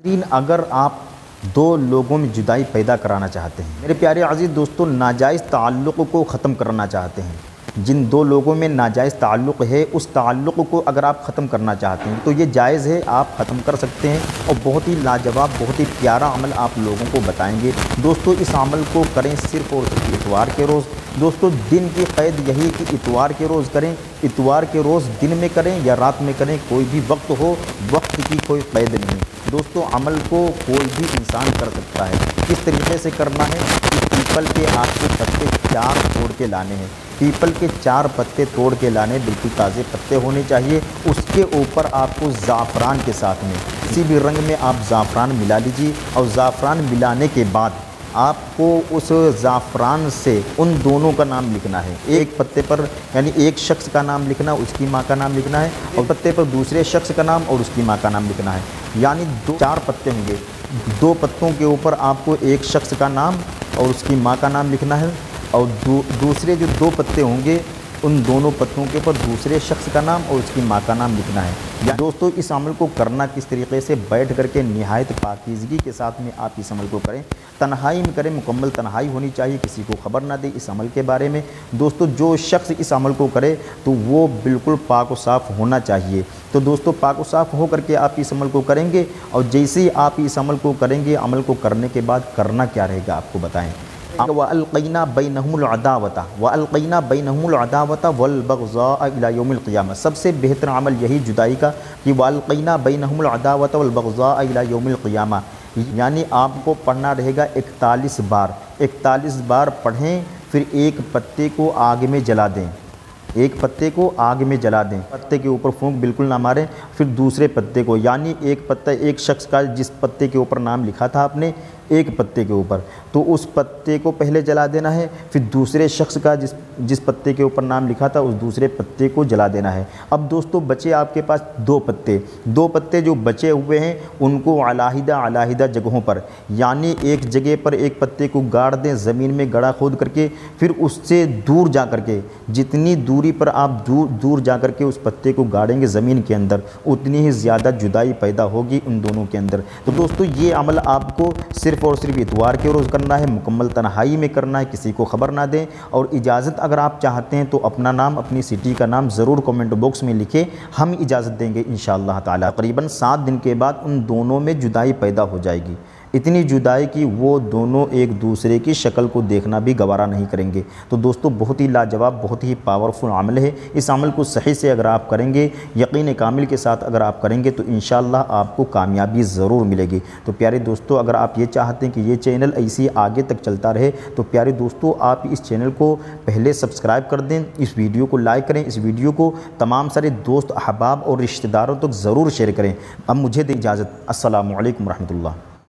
नाजरीन, अगर आप दो लोगों में जुदाई पैदा कराना चाहते हैं, मेरे प्यारे अज़ीज़ दोस्तों, नाजायज़ ताल्लुक़ को ख़त्म करना चाहते हैं। जिन दो लोगों में नाजायज़ ताल्लुक़ है, उस ताल्लुक़ को अगर आप ख़त्म करना चाहते हैं तो ये जायज़ है, आप ख़त्म कर सकते हैं और बहुत ही लाजवाब, बहुत ही प्यारा अमल आप लोगों को बताएँगे। दोस्तों, इस अमल को करें सिर्फ़ और सिर्फ़ इतवार के रोज़। दोस्तों, दिन की क़ैद यही कि इतवार के रोज़ करें, इतवार के रोज़ दिन में करें या रात में करें, कोई भी वक्त हो, वक्त की कोई क़ैद नहीं। दोस्तों, अमल को कोई भी इंसान कर सकता है। किस तरीके से करना है? कि पीपल के आपको पत्ते चार तोड़ के लाने हैं। पीपल के चार पत्ते तोड़ के लाने बिल्कुल ताज़े पत्ते होने चाहिए। उसके ऊपर आपको ज़ाफ़रान के साथ में, किसी भी रंग में आप ज़ाफ़रान मिला लीजिए और ज़ाफ़रान मिलाने के बाद आपको उस ज़ाफ़रान से उन दोनों का नाम लिखना है। एक पत्ते पर, यानी एक शख्स का नाम लिखना, उसकी माँ का नाम लिखना है, और पत्ते पर दूसरे शख्स का नाम और उसकी माँ का नाम लिखना है। यानी दो, चार पत्ते होंगे। दो पत्तों के ऊपर आपको एक शख्स का नाम और उसकी माँ का नाम लिखना है, और दूसरे जो दो पत्ते होंगे उन दोनों पत्तों के ऊपर दूसरे शख्स का नाम और उसकी माँ का नाम लिखना है। या दोस्तों, इस अमल को करना किस तरीके से? बैठ करके नहायत पाकिजगी के साथ में आप इस अमल को करें। तन्हाई में करें, मुकम्मल तन्हाई होनी चाहिए, किसी को ख़बर ना दे इस अमल के बारे में। दोस्तों, जो शख्स इस अमल को करे तो वो बिल्कुल पाक साफ़ होना चाहिए। तो दोस्तों, पाक साफ़ हो करके आप इस अमल को करेंगे और जैसे ही आप इस अमल को करेंगे, अमल को करने के बाद करना क्या रहेगा, आपको बताएँ। वलक़ीना बैनहमुलदावता वलक़ीना बैनहमुलदावता वलबग़ज़ायाम सबसे बेहतर अमल यही जुदाई का कि वलक़ीना बैनहमुलदावत वलबग़ज़ायाम यानी आपको पढ़ना रहेगा इकतालीस बार। इकतालीस बार पढ़ें, फिर एक पत्ते को आग में जला दें। एक पत्ते को आग में जला दें। पत्ते के ऊपर फूंक बिल्कुल ना मारें, फिर दूसरे पत्ते को। यानी एक पत्ता, एक शख्स का जिस पत्ते के ऊपर नाम लिखा था आपने एक पत्ते के ऊपर। तो उस पत्ते को पहले जला देना है, फिर दूसरे शख्स का जिस जिस पत्ते के ऊपर नाम लिखा था, उस दूसरे पत्ते को जला देना है। अब दोस्तों, बचे आपके पास दो पत्ते। दो पत्ते जो बचे हुए हैं, उनको अलाहिदा अलाहिदा जगहों पर, यानी एक जगह पर एक पत्ते को गाड़ दें, ज़मीन में गड़ा खोद करके, फिर उससे दूर जा कर के जितनी दूरी पर आप दूर दूर जा कर के उस पत्ते को गाड़ेंगे ज़मीन के अंदर, उतनी ही ज़्यादा जुदाई पैदा होगी उन दोनों के अंदर। तो दोस्तों, ये अमल आपको सिर्फ़ सिर्फ़ और सिर्फ़ इतवार के रोज़ करना है, मुकम्मल तनहाई में करना है, किसी को ख़बर ना दें। और इजाज़त अगर आप चाहते हैं तो अपना नाम, अपनी सिटी का नाम ज़रूर कमेंट बॉक्स में लिखें। हम इजाज़त देंगे इन ताला। तकरीबन सात दिन के बाद उन दोनों में जुदाई पैदा हो जाएगी। इतनी जुदाई कि वो दोनों एक दूसरे की शक्ल को देखना भी गवारा नहीं करेंगे। तो दोस्तों, बहुत ही लाजवाब, बहुत ही पावरफुल अमल है। इस अमल को सही से अगर आप करेंगे, यकीन कामिल के साथ अगर आप करेंगे तो इन आपको कामयाबी ज़रूर मिलेगी। तो प्यारे दोस्तों, अगर आप ये चाहते हैं कि ये चैनल ऐसी आगे तक चलता रहे तो प्यारे दोस्तों, आप इस चैनल को पहले सब्सक्राइब कर दें, इस वीडियो को लाइक करें, इस वीडियो को तमाम सारे दोस्त, अहबाब और रिश्तेदारों तक ज़रूर शेयर करें। अब मुझे दें इजाज़त। असल वरहमल